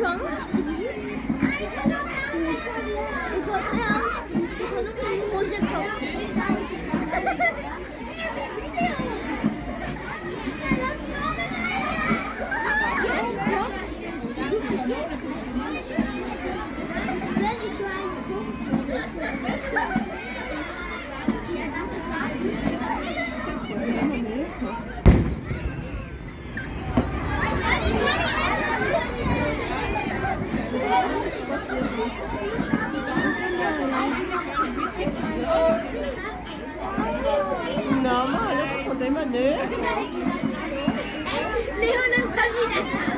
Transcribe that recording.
Ich habe keine Angst. Normal, le contrôle des manœuvres. Léon a pas mis la